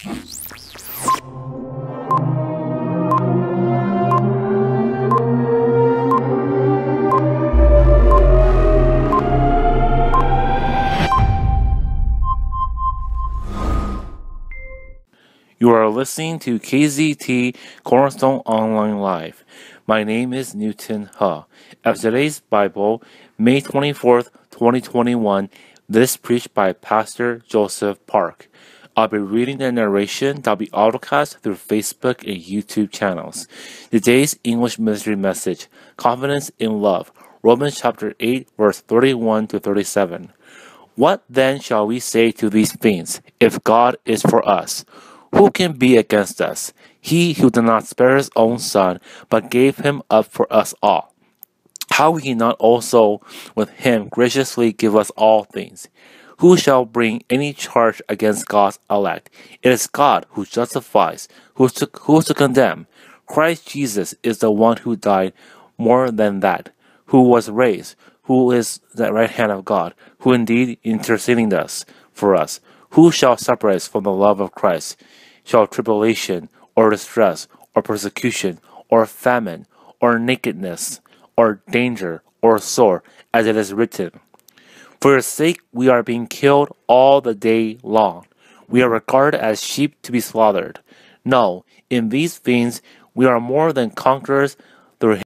You are listening to KZET Cornerstone Online Live. My name is Newton He. As today's Bible, May 24th, 2021, this preached by Pastor Joseph Park. I'll be reading the narration that'll be autocast through Facebook and YouTube channels. Today's English ministry message, Confidence in Love, Romans chapter 8, verse 31 to 37. What then shall we say to these things? If God is for us, who can be against us? He who did not spare his own son, but gave him up for us all. How will he not also with him graciously give us all things? Who shall bring any charge against God's elect? It is God who justifies, who is to, who is to condemn. Christ Jesus is the one who died more than that, who was raised, who is the right hand of God, who indeed interceding us for us. Who shall separate us from the love of Christ? Shall tribulation, or distress, or persecution, or famine, or nakedness, or danger, or sore, as it is written? For your sake we are being killed all the day long. We are regarded as sheep to be slaughtered. No, in these things we are more than conquerors through